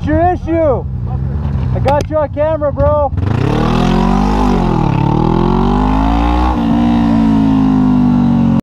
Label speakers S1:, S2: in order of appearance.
S1: What's your issue? I got you on camera, bro.